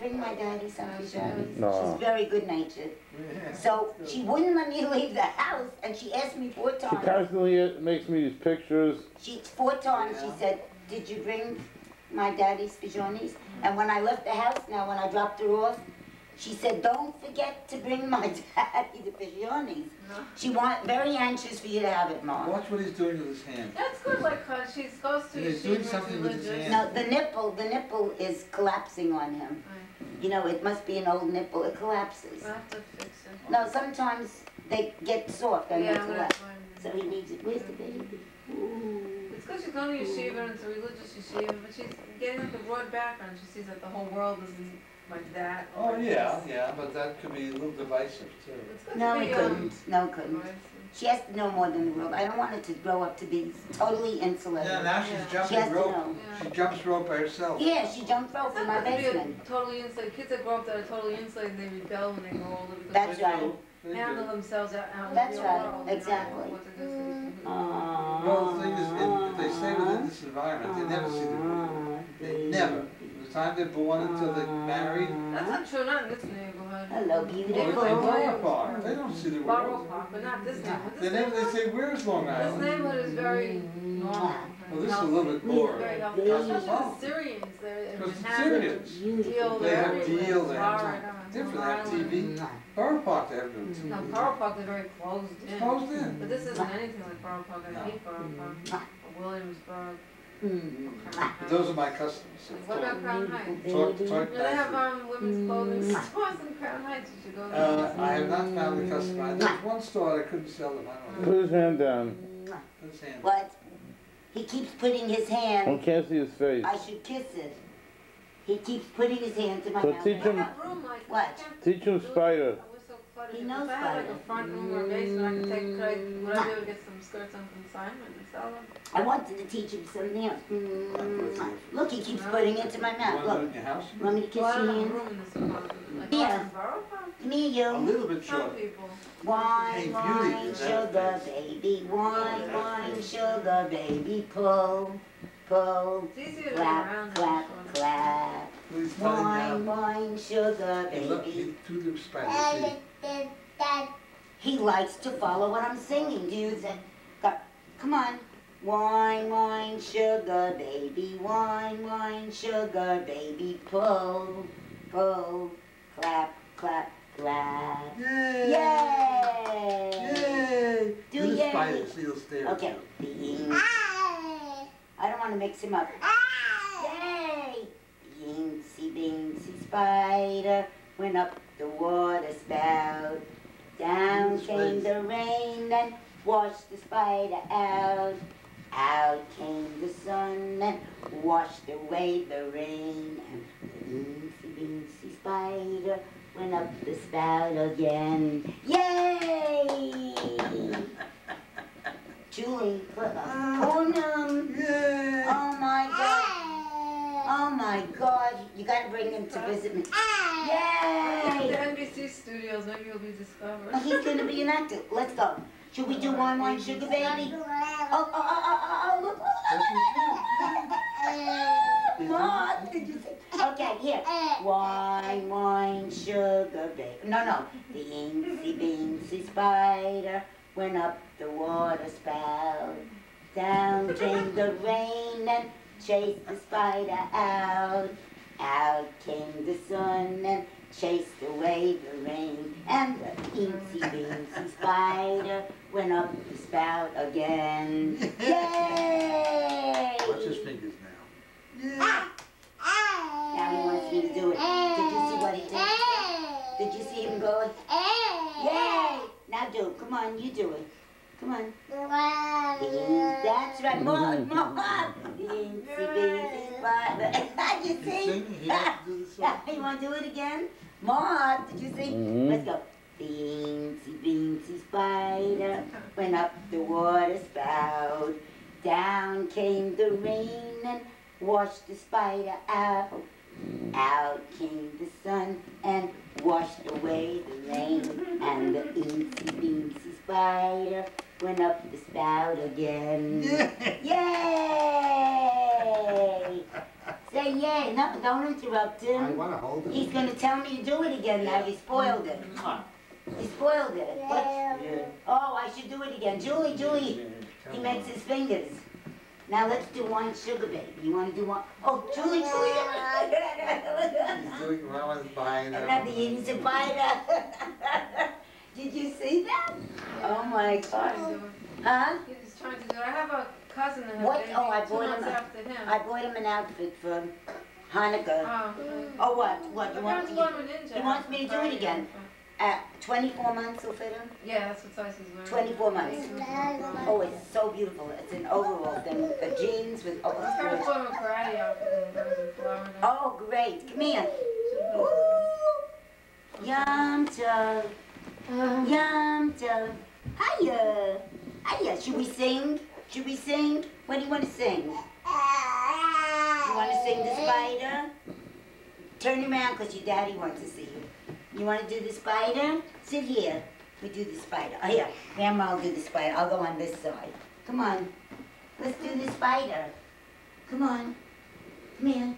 Bring my daddy some Bijonis. No. She's very good natured. So she wouldn't let me leave the house and she asked me four times. She times. constantly makes me these pictures. She, four times she said, did you bring my daddy's Bijonis? And when I left the house now, when I dropped her off, she said, don't forget to bring my daddy the Bijonis. She want, very anxious for you to have it, Mom. Watch what he's doing with his hand. That's good, like, she goes to And he's doing yeshiva, it's something with his hand. No, the nipple, the nipple is collapsing on him. You know, it must be an old nipple, it collapses. I have to fix it. No, sometimes they get soft and they Yeah, I'm collapse. So he needs it, where's the baby? Ooh. It's because she's going to yeshiva and it's a religious yeshiva, but she's getting like a broad background. She sees that the whole world isn't like that. Oh, like yeah, this. yeah, but that could be a little divisive too. No, to be, um, couldn't, no, couldn't. She has to know more than the world. I don't want her to grow up to be totally insulated. Yeah, now she's She has jumping to rope. know. Yeah. She jumps rope by herself. Yeah, she jumped rope It's in not my good to be a basement. totally insulated. Kids that grow up that are totally insulated, and they rebel when they grow older because That's they right. don't do. handle themselves out, out That's the right, world. They don't know exactly. what to they. Well, the thing is, if- if they stay within this environment, they never see the world. They never. From the time they're born until they're married, That's not true, not in this neighborhood. Hello, or if they beautiful. grow apart, they don't see the Borough world. Park, but not this neighborhood. They This never, they neighborhood, say, where's Long this neighborhood is very mm. normal. Well, this is a little bit more. Very especially the. Syrians, they're in Because it's Manhattan. Syrians. Deal, They have everywhere. deal, they have different, Long they have TV. Borough Park, they have no TV. No, Borough Park, they're very closed in. Closed in. But this isn't anything like Borough Park, I No. hate Borough Park, or Williamsburg. Mm. Those are my customers. What about Crown Heights? Talk, talk Yeah, they have um, women's clothing stores in Crown Heights, you should go Uh, there. I have not found the customer. There's one store I couldn't sell them, I don't know. Put his hand down. His hand. But he keeps putting his hand. I hand, can't see his face. I should kiss it. He keeps putting his hand to my So mouth. teach him- have room, like, I What? Teach him do it. spider. I was so cluttered. He If knows I had like spider. a front room or basement, I could take, could I, would I be able to get some skirts on consignment and sell them? I wanted to teach him something else. Mm. Look, he keeps putting it to my mouth. want to do it Look, in your house? want me to kiss Well, I your hand? room in this like, Yeah. in Borough Park, A little bit short. Wine, Hey, wine, is sugar, baby. Wine, wine, sugar, baby. Pull, pull. It's easier to be Clap, clap, clap. Wine, wine, sugar, now. Hey, look, baby. he threw the spider. See? He likes to follow what I'm singing. Do you think? Go- Come on. Wine, wine, sugar, baby. Wine, wine, sugar, baby. Pull, pull. Clap, clap, clap. Yay! Yay! Yay! Do Do the yay. spider, so he'll stare Okay. you. I don't want to mix him up. Yay! Beansy, beansy spider went up the water spout. Down came the rain and washed the spider out. Out came the sun and washed away the rain. And the beansy, beansy spider went up the spout again. Yay! Julie, put oh no. Yay! Oh my god. Oh my god. You gotta bring him to visit me. Yay! NBC maybe you'll be discovered. Oh, he's gonna be an actor. Let's go. Should we do wine, wine, sugar, baby? Oh, oh, oh, oh, oh, oh, look, look, look, look. What did you say? Okay, here. Wine, wine, sugar, baby. No, no. The incy, beansy spider went up the water spout. Down came the rain and chased the spider out. Out came the sun and chased away the rain. And the incy, beansy spider went up the spout again. Yay! Watch his fingers now. Yay! Now he wants me to do it. Did you see what he did? Did you see him go? Eh! Yay! Now do it. Come on, you do it. Come on. Beans, that's right. More, more. Beans, beans, spider. you see? singing, he wants to do the song. you want to do it again? More. Did you see? Mhm. Let's go. Beansy, beansy spider went up the water spout. Down came the rain and washed the spider out. Out came the sun and washed away the rain. And the beansy, beansy spider went up the spout again. Yay! Yay! Say yay. No, don't interrupt I him. wanna hold it. He's gonna tell me to do it again now. You spoiled it. You spoiled it. What? Oh, I should do it again. Julie, Julie. He makes his fingers. Now let's do one sugar baby. You wanna do one? Oh, Julie, Julie. He's doing well and buying Another them. easy spider. Did you see that? Oh my god. Huh? He was trying to do it. I have a cousin that What? Oh, I bought him after him. I bought him an outfit for Hanukkah. Oh, Oh, what? What? You want parents me bought to, him he wants me to do it again. at 24 months will fit him? Yeah, that's what size he's wearing. 24 months. Oh, it's so beautiful. It's an overall thing. The jeans with, oh, My it's parents good. a karate outfit and goes in Florida. Oh, great. Come here. Ooh. Yum chug. Yum chug. Hiya. Hiya. Should we sing? Should we sing? What do you want to sing? You want to sing the spider? Turn around because your daddy wants to see you. You want to do the spider? Sit here. We do the spider. Oh, here. Grandma will do the spider. I'll go on this side. Come on. Let's do the spider. Come on. Come here.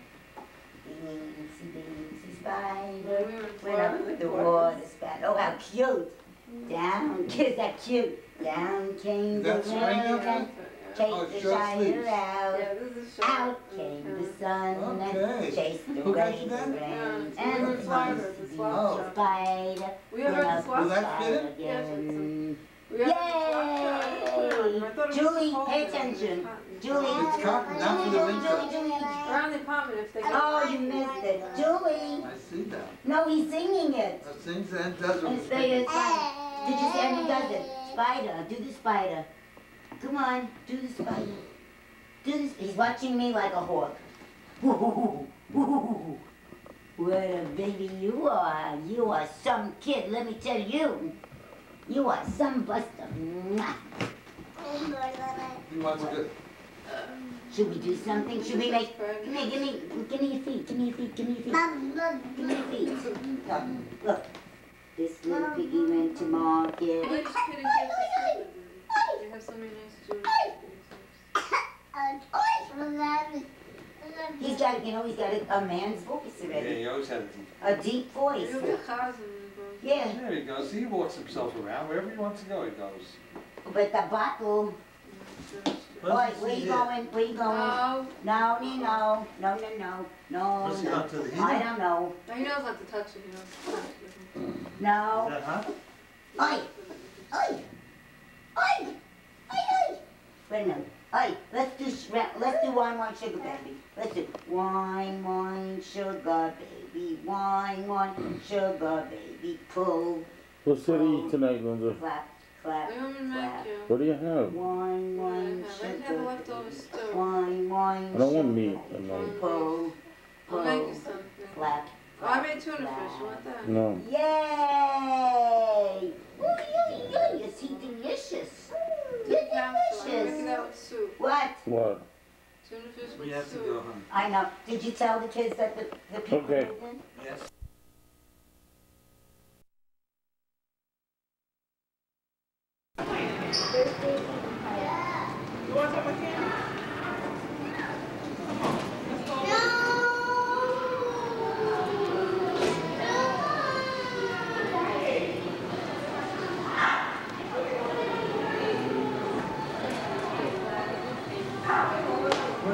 Beansy, beansy spider. We were in Went up the water spout. Oh, how cute. Mm-hmm. Down, is that cute? Down came the rain yet? Oh, chased the short spider sleeves. out. Yeah, this is short. Out came the sun Okay. and chased the Who got rain, the rain. Yeah, it's And the Florida, beansy, the Oh. spider. We have went a swap Will that fit it? Yes, it's again. We have a swap shop. I thought it was Julie, pay there. attention. Cotton. Julie. It's cotton, not for the Julie, winter. Julie, Julie. Around the apartment if they. Oh, oh you missed it. Julie. I see that. No, he's singing it. That sings and does it. say it's like, did you see how he does it? Spider, do the spider. Come on, do the spider. Do this. He's watching me like a hawk. What a baby you are. You are some kid, let me tell you. You are some buster. Mwah. He wants to, Should we do something? Should we make, come here, give me, give me your feet, give me your feet, give me your feet. Give me your feet. Look, look. This little piggy went to market. Which kitty cakes are stupid? They have so many nice Jewish He's got, you know, he's got a, a man's voice already. yeah, he always had a deep. A deep voice. cakes. Look at Chazan when he goes. Yeah, There he goes, he walks himself around, wherever he wants to go, he goes. but the bottle, What boy, does he where you going, where you going? No, No, no, no, no, no, no, no, What's he no. to, the heater? I don't know, No, he knows not to touch it, he knows to touch it. no. Is that hot? Oi, oi, oi, oi, oi. Wait a minute, oi, let's do, sh- let's do wine, wine, sugar, baby. Let's do wine, wine, sugar, baby, wine, wine, sugar, baby, pull, What's there to eat tonight, Linda? clap, clap, I want to make. What do you have? wine, What I wine. I have sugar, leftover stew. wine, wine, I don't want sugar, meat at night. Pull, I'll make you pull, something. clap. Oh, I made tuna fish, you want that? No. Yay! Ooh, yay, yay, is he delicious? You're Capsule, I'm making delicious. soup. What? What? Tuna fish We with have to soup. go home. I know. Did you tell the kids that the, the people Okay. moved in? Yes. Where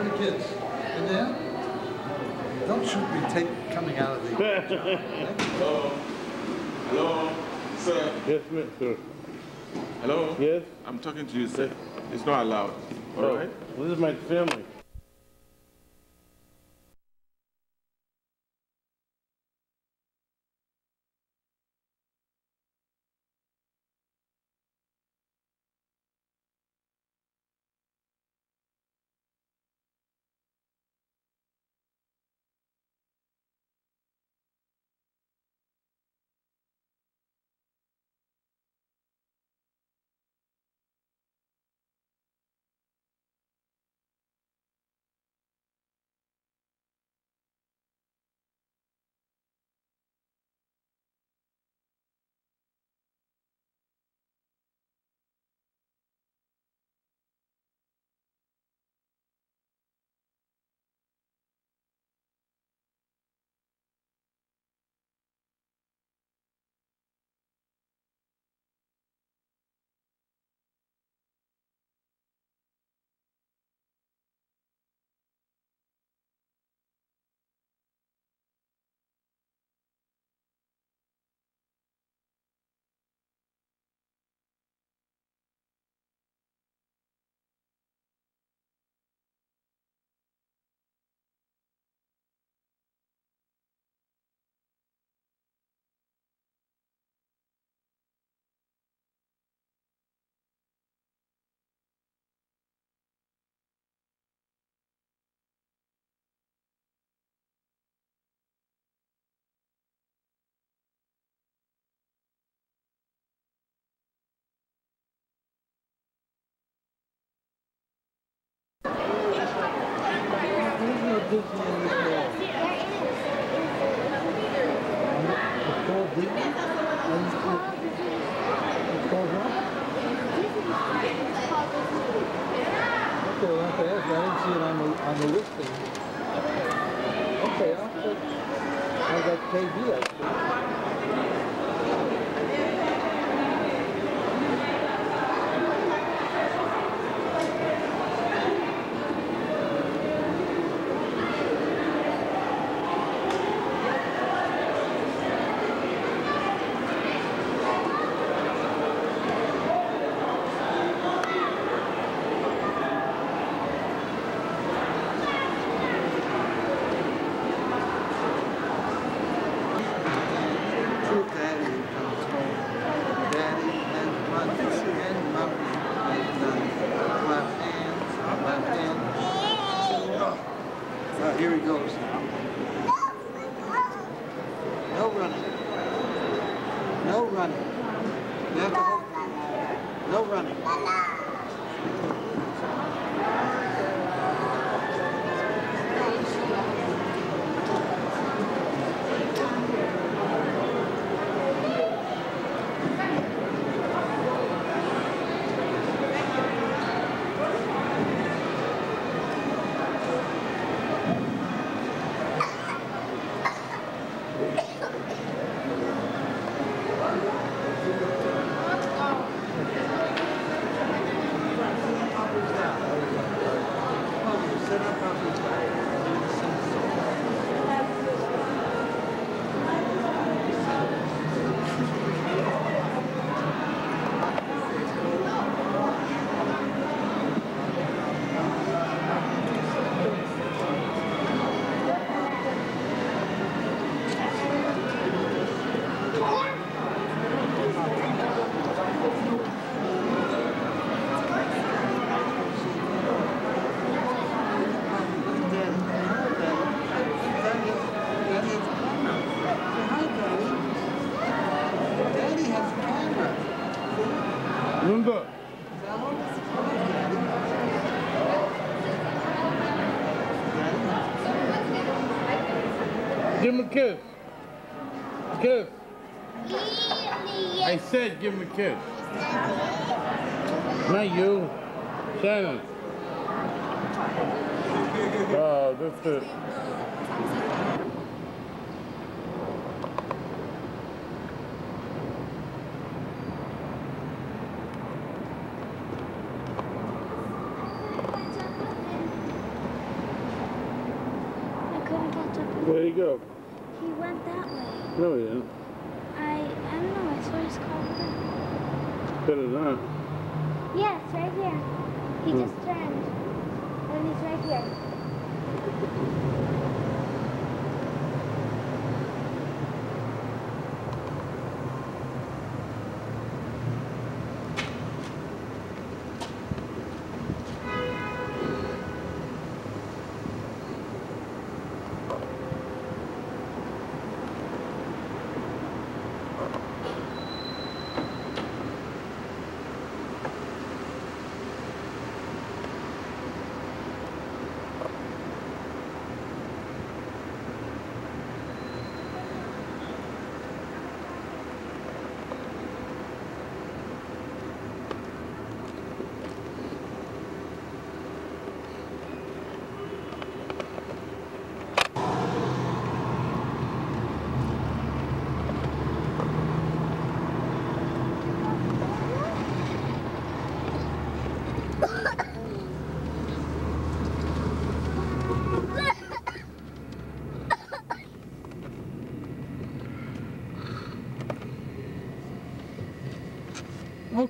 are the kids? In there? Don't shoot me tape coming out of the Hello. Hello, sir. Yes. Hello. Yes? I'm talking to you, sir. It's not allowed. All Oh, right? This is my family. Okay, well, okay, I didn't see it on the, on the listing. Okay, I'll. I got KB actually. True kiss. Kiss. I said give him a kiss. Not you. Shannon. Oh, that's it. I couldn't catch up. with him. Where'd he go? He went that way. No, he didn't. I I don't know. I saw his car. there. Could have not. Yes, right here. He Hmm. just turned, and he's right here.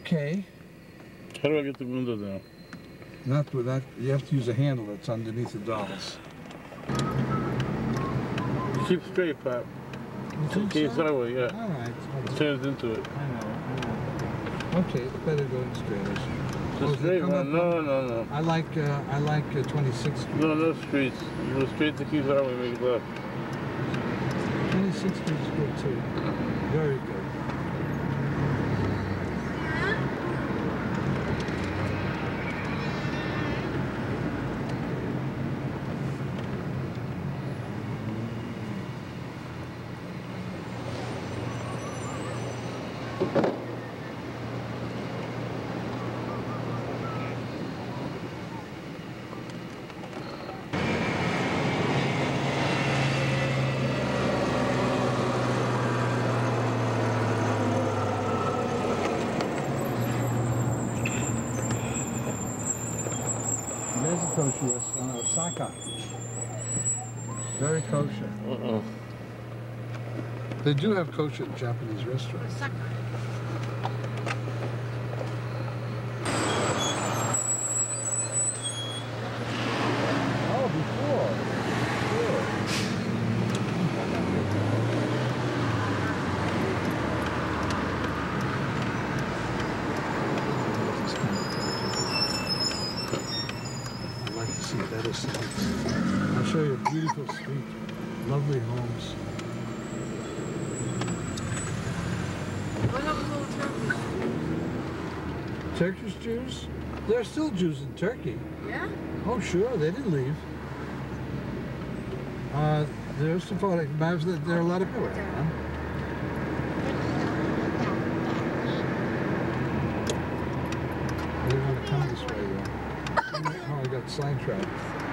Okay. How do I get the window down? Not with that. You have to use a handle that's underneath the dolls. Keep straight, Pop. Keep so? sideways, yeah. All right. It turns into it. I know. I know. Okay, it's better going straight. Oh, straight, up No, no, no. I like uh, I like uh, 26th Street. No, no streets. You go straight to Kings Highway, make it left. 26th Street is good too. Very good. There's a kosher uh, restaurant, Osaka. Very kosher. Uh-oh. They do have kosher Japanese restaurants. Oh, before. Before. I'd like to see better sights. I'll show you a beautiful street, lovely homes. What happened to all the Turkish? Turkish Jews? There are still Jews in Turkey. Yeah? Oh, sure, they didn't leave. Uh, there's Sephardic Babs, there there are a lot of people. They didn't want to come this way, though. Oh, I got sidetracked.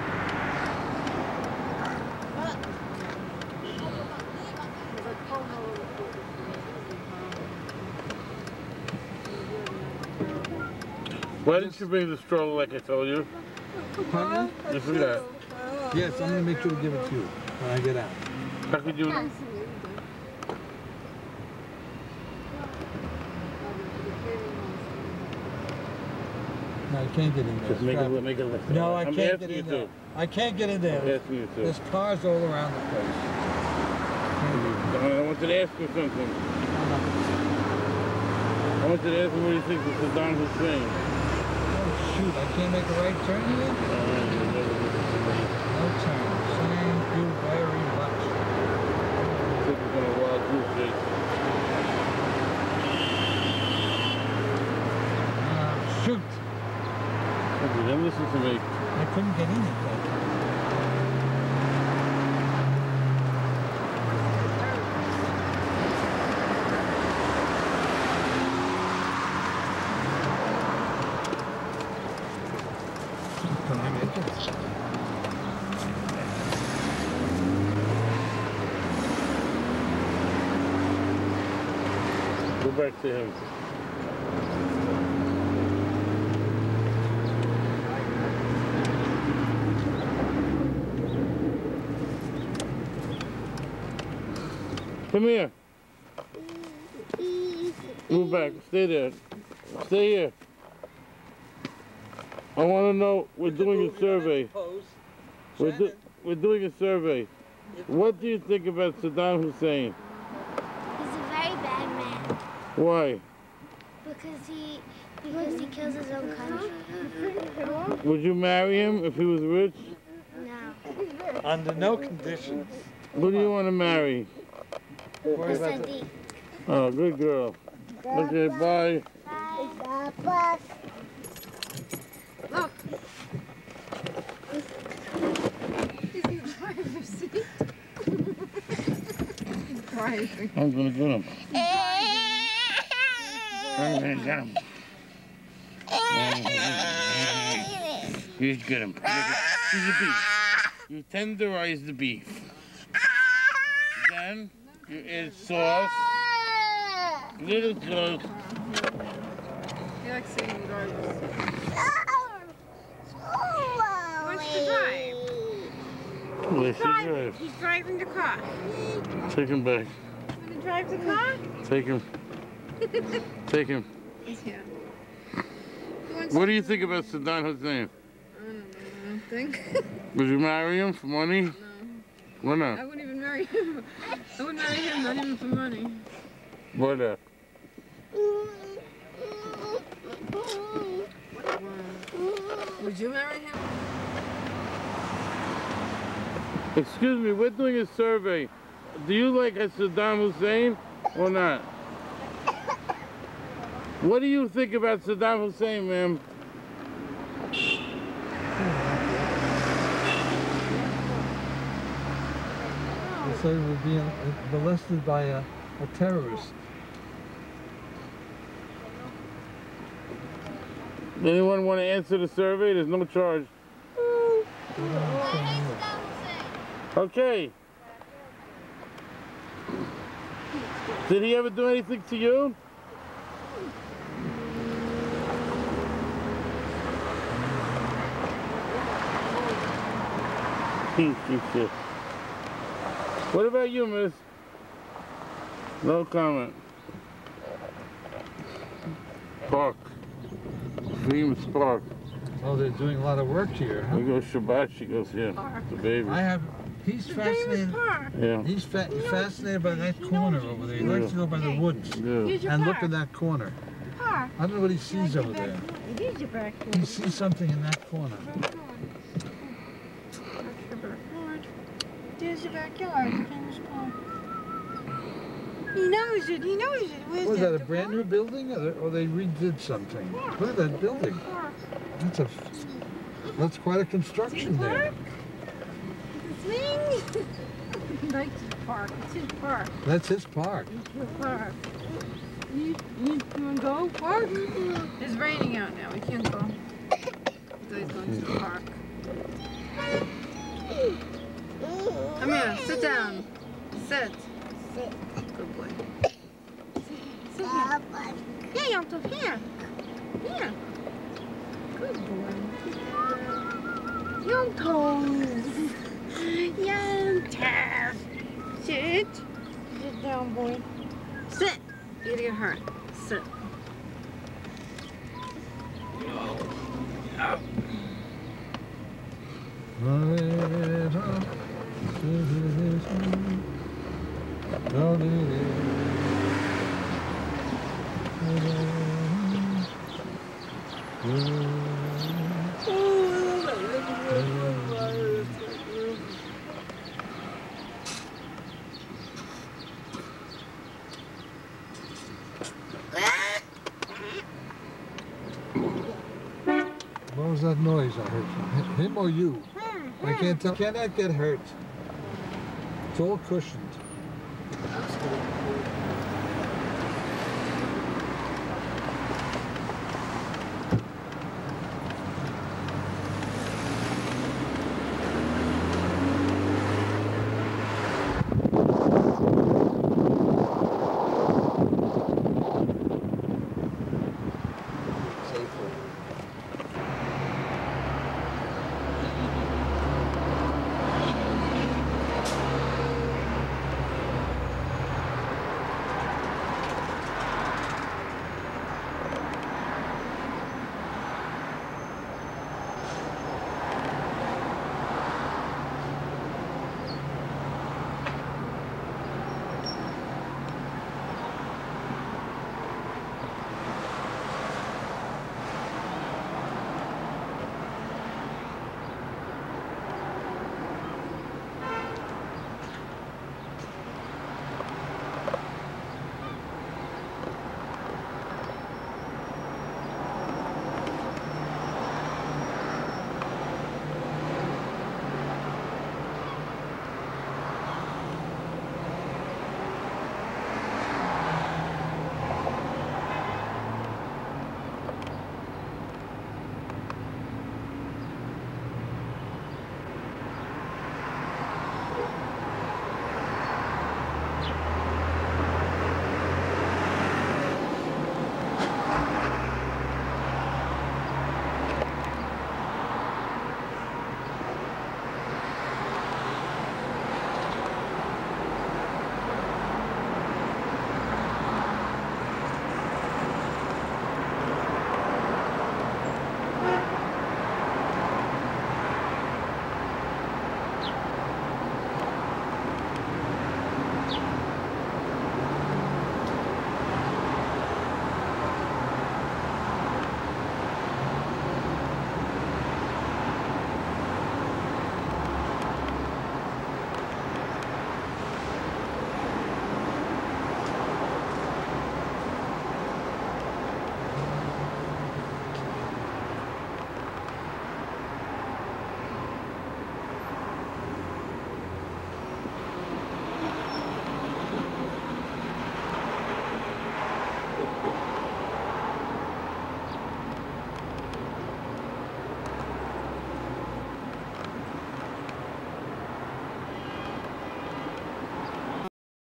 Why didn't you bring the stroller like I told you? Pardon? You forgot. Yes, I'm going to make sure to give it to you when I get out. How could you? No, I can't get in there. Just It's make it, make it left. No, I I'm can't get in there. to. I can't get in there. I'm asking you to. There's cars all around the place. I wanted to ask you something. I wanted to ask you what you think of Saddam Hussein. Shoot, I can't make a right turn here? No turn. Thank you very much. Think it's gonna wild goose chase. Uh, shoot. Okay, then listen to me. I couldn't get in it. though. Can I make it? Go back to him. Come here. Move back. Stay there. Stay here. I want to know. We're doing a survey. We're, do, we're doing a survey. What do you think about Saddam Hussein? He's a very bad man Why? because he because he kills his own country. Would you marry him if he was rich? No. Under no conditions. Who do you want to marry? Worry It's a. Oh, good girl. Okay, bye. Bye, Papa. Look. He's in the driver's. He's driving. I'm gonna get him. I'm gonna get him. He's get him. He's a beef. You tenderize the beef. Then you add sauce, little sauce. He likes sitting in the driver's to drive. Let's Driving. drive. He's driving the car. Take him back. Want to drive the car? Take him. Take him. Yeah. What do you think about Saddam Hussein? I don't know. I don't think. Would you marry him for money? no. Why not? I wouldn't even marry him. I wouldn't marry him, not even for money. Why not? Would you marry him? Excuse me, we're doing a survey. Do you like a Saddam Hussein or not? What do you think about Saddam Hussein, ma'am? Hussein was being molested by a, a terrorist. Anyone want to answer the survey? There's no charge. Okay. Did he ever do anything to you? What about you, miss? No comment. Park. Famous park. Oh, they're doing a lot of work here, huh? We go Shabbat, she goes, yeah, the baby. I have, he's fascinated, Yeah, he's fa- fascinated by that corner over there. He likes to go by the woods yeah. and look at that corner. Park. I don't know what he sees over there. It is your back He sees something in that corner. There's your backyard. Famous. He knows it. He knows it. Where's Was that a the brand new building or they- or they redid something? Look at that building. That's a, that's quite a construction there. Swing. he likes his park. It's his park. That's his park. It's your park. You, you, you wanna go park? It's raining out now, we can't go. So he's going to the park. Come here, sit down. Sit. Sit. Good boy. Sit here. Here, Yonto. Here. Here. Good boy. Yonto. Yonto. Sit. Sit down, boy. Sit. You're gonna hurt. Sit. What was that noise I heard? Him or you? I can't tell. Cannot get hurt. It's all cushioned.